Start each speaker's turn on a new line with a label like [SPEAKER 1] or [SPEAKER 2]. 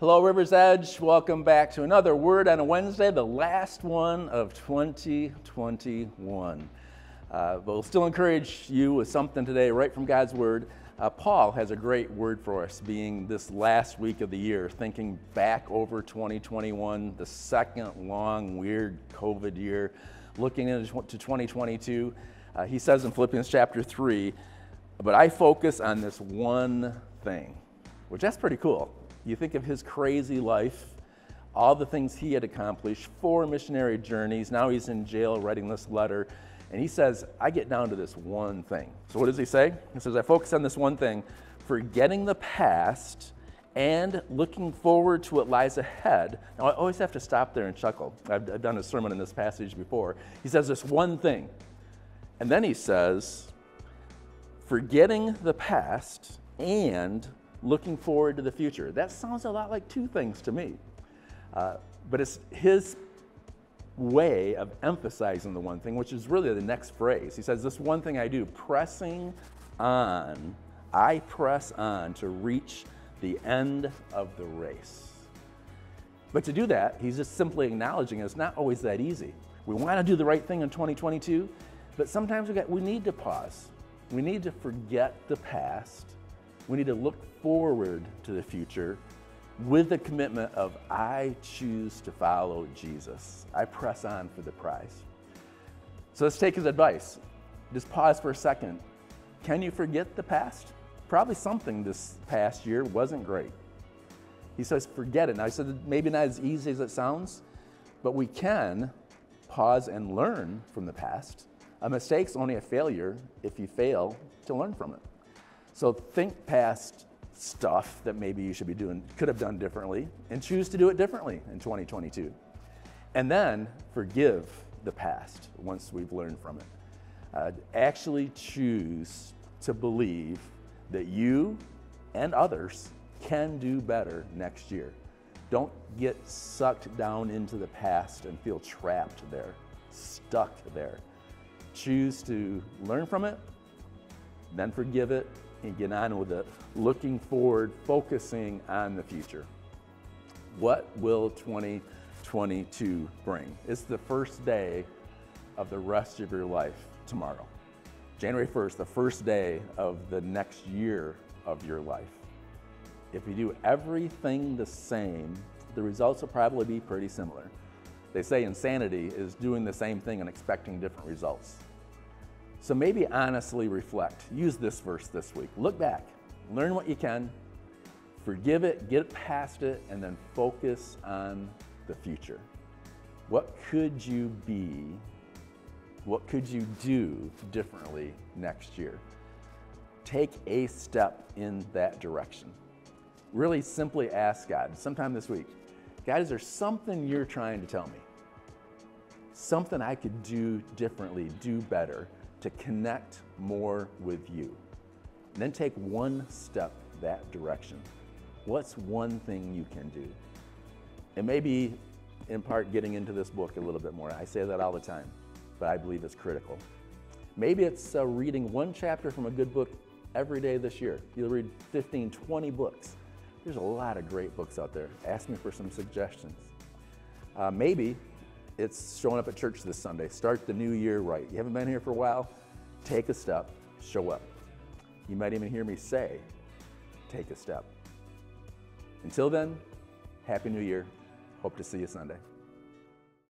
[SPEAKER 1] Hello, River's Edge. Welcome back to another Word on a Wednesday, the last one of 2021. Uh, we'll still encourage you with something today, right from God's Word. Uh, Paul has a great word for us, being this last week of the year, thinking back over 2021, the second long, weird COVID year, looking into 2022. Uh, he says in Philippians chapter 3, but I focus on this one thing, which that's pretty cool. You think of his crazy life, all the things he had accomplished, four missionary journeys. Now he's in jail writing this letter. And he says, I get down to this one thing. So what does he say? He says, I focus on this one thing, forgetting the past and looking forward to what lies ahead. Now, I always have to stop there and chuckle. I've, I've, done a sermon in this passage before. He says this one thing. And then he says, forgetting the past and looking forward to the future. That sounds a lot like two things to me. Uh, but it's his way of emphasizing the one thing, which is really the next phrase. He says, This one thing I do, pressing on, I press on to reach the end of the race. But to do that, he's just simply acknowledging it's not always that easy. We want to do the right thing in 2022, but sometimes we, got, we need to pause. We need to forget the past we need to look forward to the future with the commitment of I choose to follow Jesus. I press on for the prize. So let's take his advice. Just pause for a second. Can you forget the past? Probably something this past year wasn't great. He says, forget it. Now, I said maybe not as easy as it sounds, but we can pause and learn from the past. A mistake's only a failure if you fail to learn from it. So think past stuff that maybe you should be doing, could have done differently, and choose to do it differently in 2022. And then forgive the past once we've learned from it. Uh, actually choose to believe that you and others can do better next year. Don't get sucked down into the past and feel trapped there, stuck there. Choose to learn from it, then forgive it, and get on with it, looking forward, focusing on the future. What will 2022 bring? It's the first day of the rest of your life tomorrow. January 1st, the first day of the next year of your life. If you do everything the same, the results will probably be pretty similar. They say insanity is doing the same thing and expecting different results. So maybe honestly reflect. Use this verse this week. Look back, learn what you can, forgive it, get past it, and then focus on the future. What could you be? What could you do differently next year? Take a step in that direction. Really simply ask God sometime this week God, is there something you're trying to tell me? Something I could do differently, do better to connect more with you. And then take one step that direction. What's one thing you can do? It may be, in part, getting into this book a little bit more. I say that all the time, but I believe it's critical. Maybe it's uh, reading one chapter from a good book every day this year. You'll read 15, 20 books. There's a lot of great books out there. Ask me for some suggestions. Uh, maybe it's showing up at church this Sunday. Start the new year right. You haven't been here for a while? Take a step, show up. You might even hear me say, take a step. Until then, Happy New Year. Hope to see you Sunday.